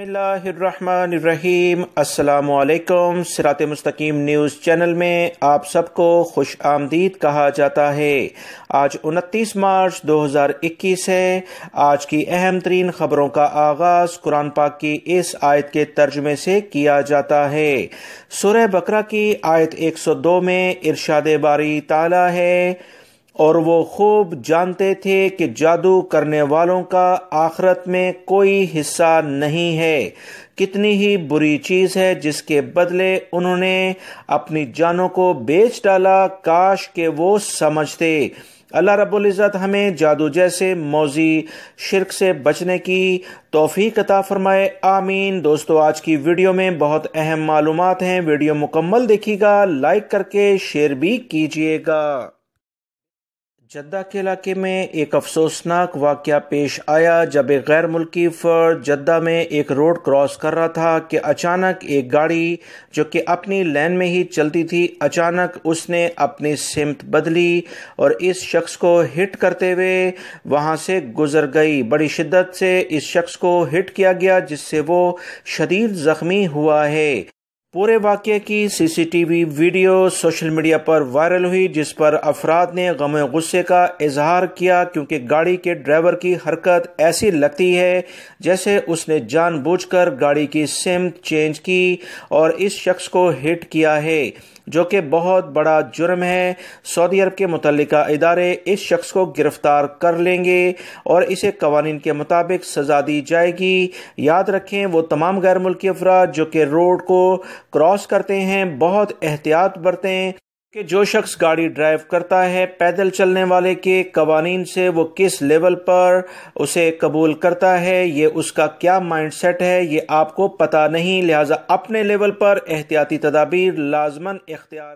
बिस्मिल्लाहिर्रहमानिर्रहीम। अस्सलामुअलैकुम। सिरात मुस्तकीम न्यूज़ चैनल में आप सबको खुश आमदीद कहा जाता है। आज 29 मार्च 2021 है। आज की अहम तरीन खबरों का आगाज़ कुरान पाक की इस आयत के तर्जमे से किया जाता है। सुरह बकरा की आयत 102 में इरशाद बारी ताला है। और वो खूब जानते थे कि जादू करने वालों का आखरत में कोई हिस्सा नहीं है। कितनी ही बुरी चीज़ है जिसके बदले उन्होंने अपनी जानों को बेच डाला, काश के वो समझते। अल्लाह रब्बुल इज़्ज़त हमें जादू जैसे मौजी शिरक से बचने की तोफ़ी अता फरमाए। आमीन। दोस्तों, आज की वीडियो में बहुत अहम मालूम हैं। वीडियो मुकम्मल देखिएगा, लाइक करके शेयर भी कीजिएगा। जद्दा के इलाके में एक अफसोसनाक वाक़ पेश आया जब एक गैर मुल्की फर्द जद्दा में एक रोड क्रॉस कर रहा था कि अचानक एक गाड़ी जो कि अपनी लाइन में ही चलती थी, अचानक उसने अपनी सिमत बदली और इस शख्स को हिट करते हुए वहाँ से गुजर गई। बड़ी शिद्दत से इस शख्स को हिट किया गया, जिससे वो शदीद जख्मी हुआ है। पूरे वाक्य की सीसीटीवी वीडियो सोशल मीडिया पर वायरल हुई, जिस पर अफराद ने गम गुस्से का इजहार किया क्योंकि गाड़ी के ड्राइवर की हरकत ऐसी लगती है जैसे उसने जानबूझकर गाड़ी की सिम चेंज की और इस शख्स को हिट किया है। जो कि बहुत बड़ा जुर्म है। सऊदी अरब के मुतल इदारे इस शख्स को गिरफ़्तार कर लेंगे और इसे कवानीन के मुताबिक सजा दी जाएगी। याद रखें, वो तमाम गैर मुल्की अफराद जो कि रोड को क्रॉस करते हैं, बहुत एहतियात बरतें। कि जो शख्स गाड़ी ड्राइव करता है, पैदल चलने वाले के कवानीन से वो किस लेवल पर उसे कबूल करता है, ये उसका क्या माइंड सेट है, ये आपको पता नहीं। लिहाजा अपने लेवल पर एहतियाती तदाबीर लाजमन इख्तियार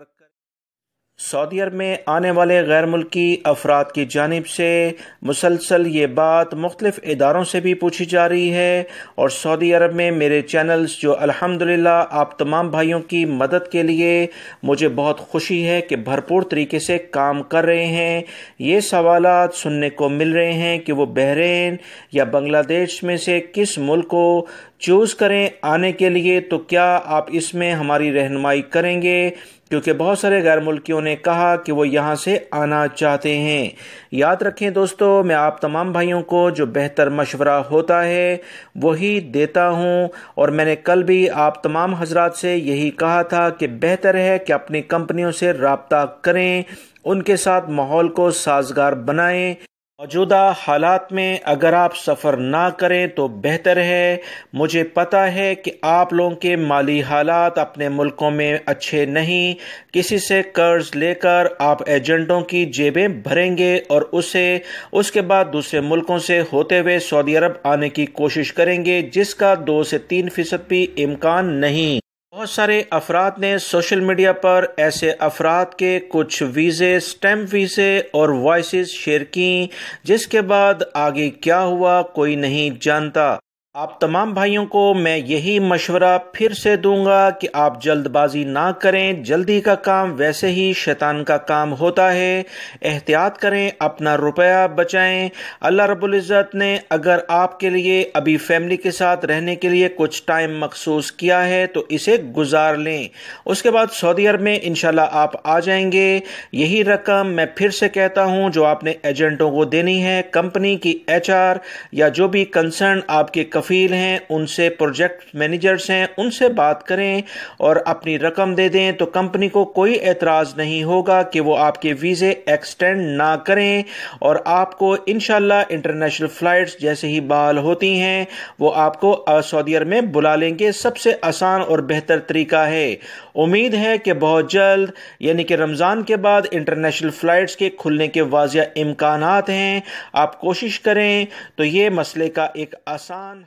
सऊदी अरब में आने वाले गैर मुल्की अफराद की जानब से मुसलसल ये बात मुख्तलिफ़ इदारों से भी पूछी जा रही है। और सऊदी अरब में मेरे चैनल्स, जो अल्हम्दुलिल्लाह आप तमाम भाइयों की मदद के लिए मुझे बहुत खुशी है कि भरपूर तरीके से काम कर रहे हैं। ये सवाल सुनने को मिल रहे हैं कि वो बहरीन या बांग्लादेश में से किस मुल्क को चूज़ करें आने के लिए तो क्या आप इसमें हमारी रहनुमाई करेंगे? क्योंकि बहुत सारे गैर मुल्कियों ने कहा कि वो यहाँ से आना चाहते हैं। याद रखें दोस्तों, मैं आप तमाम भाइयों को जो बेहतर मशवरा होता है, वही देता हूँ। और मैंने कल भी आप तमाम हजरात से यही कहा था कि बेहतर है कि अपनी कंपनियों से रबता करें, उनके साथ माहौल को साजगार बनाएँ। मौजूदा हालात में अगर आप सफ़र ना करें तो बेहतर है। मुझे पता है कि आप लोगों के माली हालात अपने मुल्कों में अच्छे नहीं। किसी से कर्ज लेकर आप एजेंटों की जेबें भरेंगे और उसे, उसके बाद दूसरे मुल्कों से होते हुए सऊदी अरब आने की कोशिश करेंगे, जिसका दो से तीन फ़ीसद भी इम्कान नहीं। बहुत सारे अफराद ने सोशल मीडिया पर ऐसे अफराद के कुछ वीज़े, स्टैम्प वीज़े और वॉइस शेयर की, जिसके बाद आगे क्या हुआ कोई नहीं जानता। आप तमाम भाइयों को मैं यही मशवरा फिर से दूँगा कि आप जल्दबाजी ना करें, जल्दी का काम वैसे ही शैतान का काम होता है। एहतियात करें, अपना रुपया बचाएँ। अल्लाह रब्बुल इज़्ज़त ने अगर आपके लिए, अभी फैमिली के साथ रहने के लिए कुछ टाइम मखसूस किया है तो इसे गुजार लें। उसके बाद सऊदी अरब में इनशाला आप आ जाएँगे। यही रकम मैं फिर से कहता हूँ, जो आपने एजेंटों को देनी है, कंपनी की एचआर या जो भी कंसर्न आपके कफ़ील हैं, उनसे प्रोजेक्ट मैनेजर्स हैं, उनसे बात करें और अपनी रकम दे दें तो कंपनी को कोई एतराज़ नहीं होगा कि वो आपके वीज़े एक्सटेंड ना करें और आपको इनशाला इंटरनेशनल फ़्लाइट्स जैसे ही बहाल होती हैं, वो आपको सऊदी अरब में बुला लेंगे। सबसे आसान और बेहतर तरीका है। उम्मीद है कि बहुत जल्द, यानी कि रमज़ान के बाद इंटरनेशनल फ़्लाइट्स के खुलने के वाजिया इम्कान हैं। आप कोशिश करें तो ये मसले का एक आसान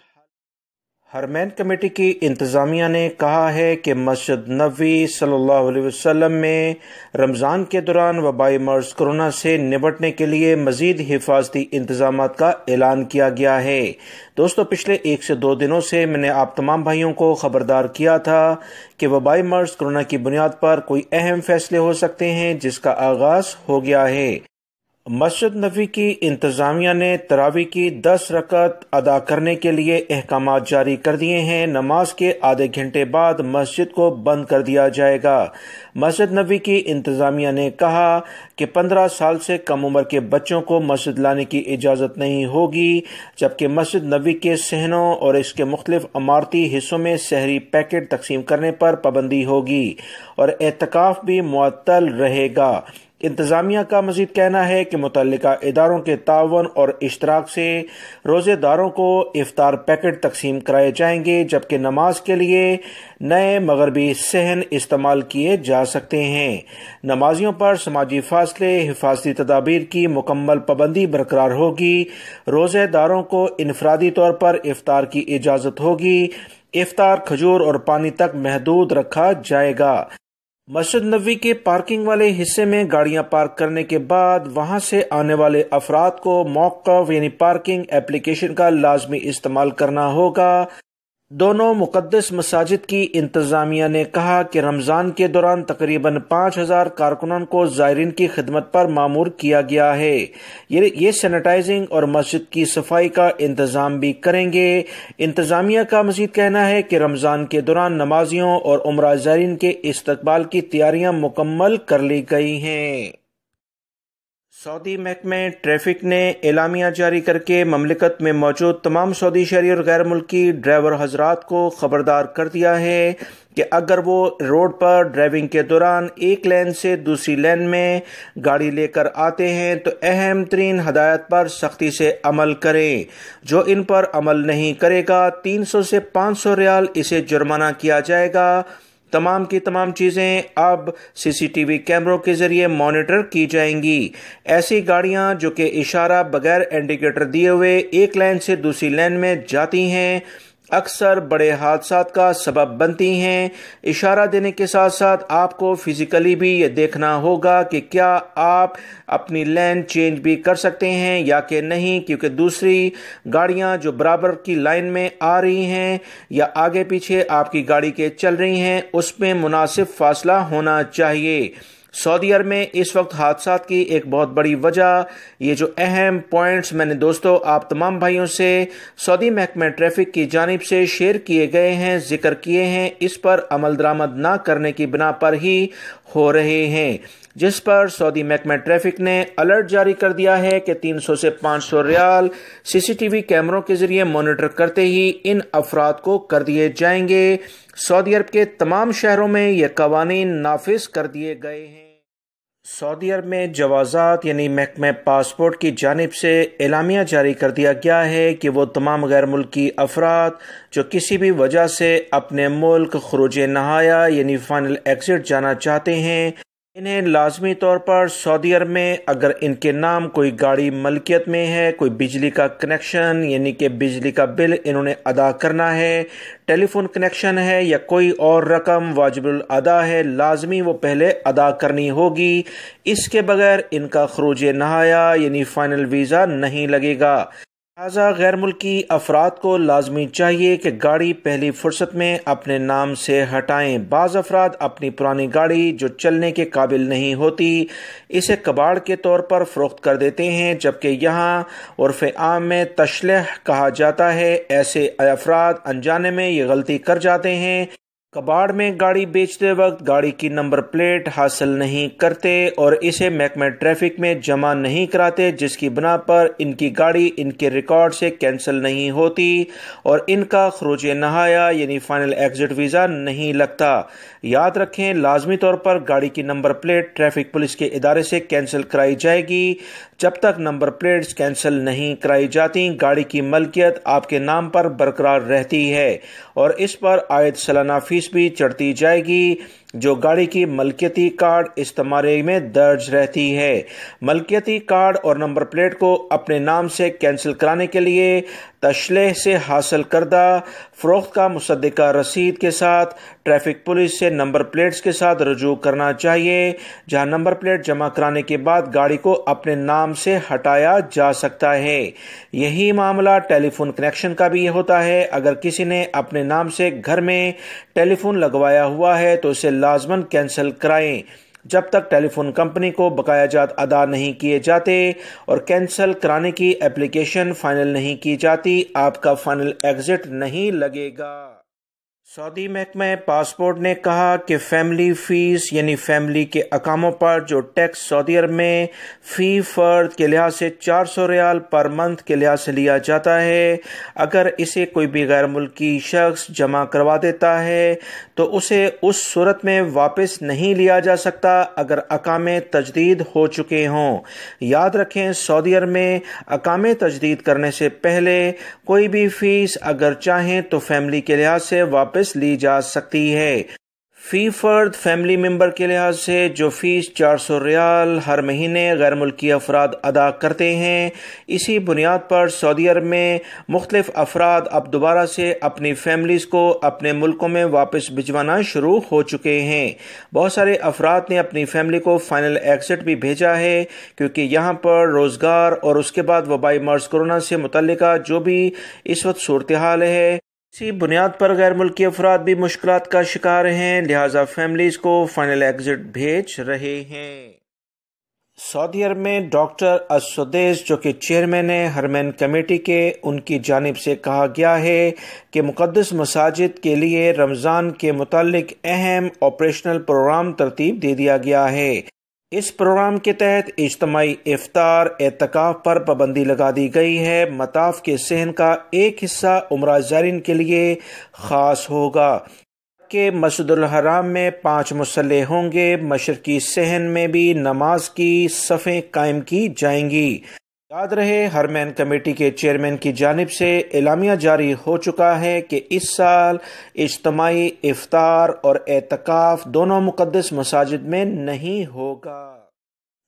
हरमैन कमेटी की इंतज़ामिया ने कहा है कि मस्जिद नबी सल्लल्लाहु अलैहि वसल्लम में रमज़ान के दौरान वबाई मर्ज कोरोना से निपटने के लिए मजीद हिफाजती इंतज़ाम का ऐलान किया गया है। दोस्तों, पिछले एक से दो दिनों से मैंने आप तमाम भाइयों को खबरदार किया था कि वबाई मर्ज कोरोना की बुनियाद पर कोई अहम फैसले हो सकते हैं, जिसका आगाज़ हो गया है। मस्जिद नबी की इंतज़ामिया ने तरावी की दस रकत अदा करने के लिए अहकाम जारी कर दिए हैं। नमाज़ के आधे घंटे बाद मस्जिद को बंद कर दिया जाएगा। मस्जिद नबी की इंतज़ामिया ने कहा कि पंद्रह साल से कम उम्र के बच्चों को मस्जिद लाने की इजाज़त नहीं होगी, जबकि मस्जिद नबी के सहनों और इसके मुख्तफ अमारती हिस्सों में शहरी पैकेट तकसीम करने पर पाबंदी होगी और एहतकाफ भी मअतल रहेगा। इंतज़ामिया का मजीद कहना है कि मुतल इदारों के तावन और इश्तराक से रोज़ेदारों को इफ्तार पैकेट तकसीम कराए जाएँगे, जबकि नमाज़ के लिए नए मगरबी सहन इस्तेमाल किए जा सकते हैं। नमाजियों पर समाजी फासले, हिफाजती तदाबीर की मुकम्मल पाबंदी बरकरार होगी, रोज़ेदारों को इनफरादी तौर पर इफ्तार की इजाज़त होगी, इफ्तार खजूर और पानी तक महदूद रखा जाएगा। मस्जिद नबी के पार्किंग वाले हिस्से में गाड़ियाँ पार्क करने के बाद वहाँ से आने वाले अफराद को मौकफ, यानी पार्किंग एप्लीकेशन का लाजमी इस्तेमाल करना होगा। दोनों मुकदस मसाजिद की इंतजामिया ने कहा कि रमज़ान के दौरान तकरीबन पाँच हज़ार कारकुनों को ज़ायरीन की खिदमत पर मामूर किया गया है। ये ये सैनिटाइजिंग और मस्जिद की सफ़ाई का इंतज़ाम भी करेंगे। इंतजामिया का मजीद कहना है कि रमज़ान के दौरान नमाजियों और उम्र ज़ायरीन के इस्तबाल की तैयारियाँ मुकम्मल कर ली गई हैं। सऊदी महकमे ट्रैफ़िक ने एलामिया जारी करके ममलिकत में मौजूद तमाम सऊदी शहरी और गैर मुल्की ड्राइवर हजरात को खबरदार कर दिया है कि अगर वो रोड पर ड्राइविंग के दौरान एक लेन से दूसरी लेन में गाड़ी लेकर आते हैं तो अहम तरीन हदायत पर सख्ती से अमल करें। जो इन पर अमल नहीं करेगा 300 से 500 रियाल इसे जुर्माना किया जाएगा। तमाम की तमाम चीज़ें अब सीसीटीवी कैमरों के ज़रिए मॉनिटर की जाएँगी। ऐसी गाड़ियाँ जो कि इशारा बगैर इंडिकेटर दिए हुए एक लाइन से दूसरी लाइन में जाती हैं अक्सर बड़े हादसा का सबब बनती हैं। इशारा देने के साथ साथ आपको फिजिकली भी ये देखना होगा कि क्या आप अपनी लेन चेंज भी कर सकते हैं या कि नहीं, क्योंकि दूसरी गाड़ियाँ जो बराबर की लाइन में आ रही हैं या आगे पीछे आपकी गाड़ी के चल रही हैं, उसमें मुनासिब फासला होना चाहिए। सऊदी अरब में इस वक्त हादसा की एक बहुत बड़ी वजह, ये जो अहम पॉइंट्स मैंने दोस्तों, आप तमाम भाइयों से सऊदी महकमे ट्रैफ़िक की जानब से शेयर किए गए हैं, ज़िक्र किए हैं, इस पर अमल दरामद ना करने की बिना पर ही हो रहे हैं। जिस पर सऊदी महकमा ट्रैफ़िक ने अलर्ट जारी कर दिया है कि 300 से 500 रियाल सीसीटीवी कैमरों के ज़रिए मॉनिटर करते ही इन अफराद को कर दिए जाएँगे। सऊदी अरब के तमाम शहरों में ये कवानीन नाफिज कर दिए गए हैं। सऊदी अरब में जवाजात यानी महकमे पासपोर्ट की जानब से एलामिया जारी कर दिया गया है कि वो तमाम गैर मुल्की अफराद जो किसी भी वजह से अपने मुल्क खरूज नहाया यानी फाइनल एग्जिट जाना चाहते हैं इन्हें लाजमी तौर पर सऊदी अरब में, अगर इनके नाम कोई गाड़ी मलकियत में है, कोई बिजली का कनेक्शन, यानी कि बिजली का बिल इन्होंने अदा करना है, टेलीफोन कनेक्शन है या कोई और रकम वाजिबुल अदा है, लाजमी वो पहले अदा करनी होगी। इसके बगैर इनका खरूज नहाया यानी फाइनल वीज़ा नहीं लगेगा। लिहाजा गैर मुल्की अफराद को लाजमी चाहिए कि गाड़ी पहली फुर्सत में अपने नाम से हटाएँ। बाज़ अफराद अपनी पुरानी गाड़ी, जो चलने के काबिल नहीं होती, इसे कबाड़ के तौर पर फ़रोख्त कर देते हैं, जबकि यहाँ उर्फ़ आम में तशलह कहा जाता है। ऐसे अफराद अनजाने में ये गलती कर जाते हैं। कबाड़ में गाड़ी बेचते वक्त गाड़ी की नंबर प्लेट हासिल नहीं करते और इसे महकमा ट्रैफ़िक में जमा नहीं कराते, जिसकी बिना पर इनकी गाड़ी इनके रिकॉर्ड से कैंसिल नहीं होती और इनका खरोज नहाया, यानी फाइनल एग्जिट वीज़ा नहीं लगता। याद रखें, लाजमी तौर पर गाड़ी की नंबर प्लेट ट्रैफ़िक पुलिस के इदारे से कैंसिल कराई जाएगी। जब तक नंबर प्लेट्स कैंसिल नहीं कराई जाती, गाड़ी की मलकियत आपके नाम पर बरकरार रहती है और इस पर आयद सालाना फ़ीस भी चढ़ती जाएगी। जो गाड़ी की मलकियती कार्ड इस्तेमाल में दर्ज रहती है। मलकियती कार्ड और नंबर प्लेट को अपने नाम से कैंसिल कराने के लिए तशले से हासिल करदा, फ़रोख्त का मुसदा रसीद के साथ, ट्रैफ़िक पुलिस से नंबर प्लेट्स के साथ रजू करना चाहिए, जहाँ नंबर प्लेट जमा कराने के बाद गाड़ी को अपने नाम से हटाया जा सकता है। यही मामला टेलीफोन कनेक्शन का भी होता है। अगर किसी ने अपने नाम से घर में टेलीफोन लगवाया हुआ है तो उसे लाजमन कैंसिल कराएँ। जब तक टेलीफोन कंपनी को बकाया जात अदा नहीं किए जाते और कैंसिल कराने की एप्लीकेशन फाइनल नहीं की जाती, आपका फाइनल एग्जिट नहीं लगेगा। सऊदी महकमे पासपोर्ट ने कहा कि फैमिली फ़ीस, यानी फैमिली के अकामों पर जो टैक्स सऊदी अरब में फ़ी फर्द के लिहाज से 400 रियाल पर मंथ के लिहाज से लिया जाता है, अगर इसे कोई भी गैर मुल्की शख्स जमा करवा देता है तो उसे उस सूरत में वापस नहीं लिया जा सकता अगर अकामे तजदीद हो चुके हों। याद रखें, सऊदी अरब में अकाम तजदीद करने से पहले कोई भी फ़ीस अगर चाहें तो फैमिली के लिहाज से वापस वापस ली जा सकती है। फ़ी फर्द फैमिली मेंबर के लिहाज से जो फ़ीस चार सौ रियाल हर महीने गैर मुल्की अफराद अदा करते हैं, इसी बुनियाद पर सऊदी अरब में मुख्तलिफ़ अफराद अब दोबारा से अपनी फैमिलीज़ को अपने मुल्कों में वापस भिजवाना शुरू हो चुके हैं। बहुत सारे अफराद ने अपनी फैमिली को फाइनल एग्जिट भी भेजा है, क्योंकि यहाँ पर रोज़गार और उसके बाद वबाई मर्ज कोरोना से मुतल जो भी इस वक्त सूरत हाल है इसी बुनियाद पर गैर मुल्की अफराद भी मुश्किल का शिकार हैं, लिहाजा फैमिलीज़ को फाइनल एग्जिट भेज रहे हैं। सऊदी अरब में डॉक्टर असुदेश जो कि चेयरमैन है, हरमैन कमेटी के, उनकी जानब से कहा गया है कि मुकदस मसाजिद के लिए रमज़ान के मुतालिक अहम ऑपरेशनल प्रोग्राम तरतीब दे दिया गया है। इस प्रोग्राम के तहत इज्तमाही इफ्तार, एतकाफ पर पाबंदी लगा दी गई है। मताफ के सहन का एक हिस्सा उम्र जारीन के लिए खास होगा। के मसदुलहराम में पाँच मसल्ले होंगे। मशरकी सहन में भी नमाज़ की सफ़ें कायम की जाएँगी। याद रहे, हरमैन कमेटी के चेयरमैन की जानब से एलामिया जारी हो चुका है कि इस साल इज्तमाही इफ्तार और एतकाफ दोनों मुकदस मसाजिद में नहीं होगा।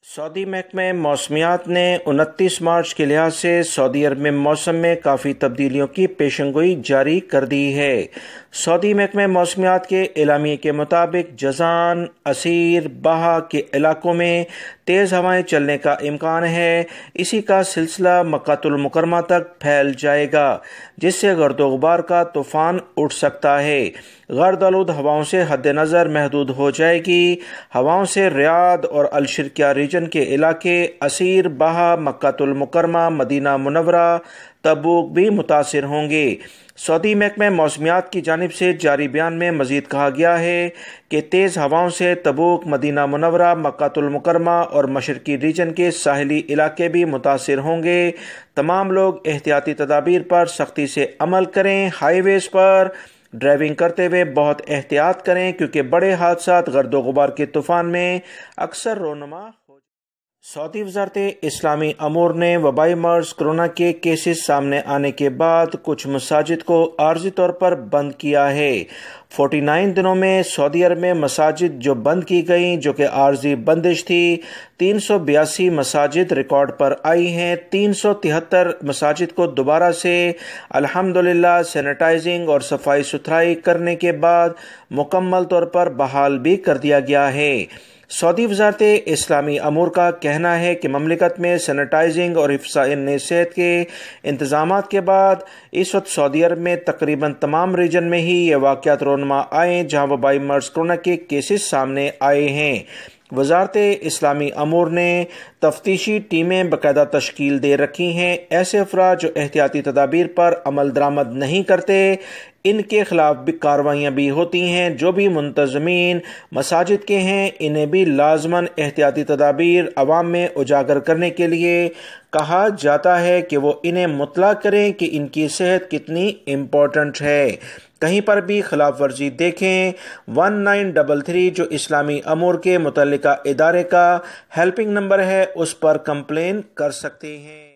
सऊदी महकमे मौसमियात ने उनतीस मार्च के लिहाज से सऊदी अरब में मौसम में काफ़ी तब्दीलियों की पेशंगोई जारी कर दी है। सऊदी महकमे मौसमियात के एलामी के मुताबिक जजान, असीर, बाहा के इलाकों में तेज़ हवाएँ चलने का इम्कान है। इसी का सिलसिला मक्तुलमकरमा तक फैल जाएगा, जिससे गर्द गुबार का तूफ़ान उठ सकता है। गर्द आलूद हवाओं से हद नज़र महदूद हो जाएगी। हवाओं से रियाद और अलशरकिया रीजन के इलाके असीर, बाहा मक्तुलमकरमा मदीना मुनवरा तबूक भी मुतासर होंगे। सऊदी महकमे मौसमियात की जानब से जारी बयान में मजीद कहा गया है कि तेज़ हवाओं से तबूक, मदीना मुनवरा मक्तुलमकरमा और मशरकी रीजन के साहली इलाके भी मुतासर होंगे। तमाम लोग एहतियाती तदाबीर पर सख्ती से अमल करें, हाईवेज़ पर ड्राइविंग करते हुए बहुत एहतियात करें, क्योंकि बड़े हादसा गर्द गुबार के तूफ़ान में अक्सर रोनमा सऊदी वजारत इस्लामी अमूर ने वबाई मर्ज कोरोना के केसेस सामने आने के बाद कुछ मसाजिद को आर्जी तौर पर बंद किया है। 49 दिनों में सऊदी अरब में मसाजिद जो बंद की गई, जो कि आर्जी बंदिश थी, तीन सौ बयासी मसाजिद रिकॉर्ड पर आई हैं, तीन सौ तिहत्तर मसाजिद को दोबारा से अल्हम्दुलिल्लाह सैनिटाइजिंग और सफ़ाई सुथराई करने के बाद मुकम्मल तौर पर बहाल भी कर दिया गया है। सऊदी वजारत इस्लामी अमूर का कहना है कि ममलिकत में सैनिटाइजिंग और हिफ्सा सेहत के इंतज़ाम के बाद इस वक्त सऊदी अरब में तकरीबन तमाम रीजन में ही ये वाक़ात रोनमा आए, जहाँ वबाई मर्ज कोरोना के केसेस सामने आए हैं। वजारत इस्लामी अमूर ने तफ्तीशी टीमें बाकायदा तश्कील दे रखी हैं। ऐसे अफराद जो एहतियाती तदाबीर पर अमल दरामद नहीं करते, इनके खिलाफ भी कार्रवाइयाँ भी होती हैं। जो भी मुंतजमीन मसाजिद के हैं, इन्हें भी लाजमन एहतियाती तदाबीर अवाम में उजागर करने के लिए कहा जाता है कि वो इन्हें मुतला करें कि इनकी सेहत कितनी इम्पोर्टेंट है। कहीं पर भी खिलाफ वर्जी देखें, वन नाइन डबल थ्री जो इस्लामी अमूर के मुतल इदारे का हेल्पिंग नंबर है उस पर कंप्लेन कर सकते हैं।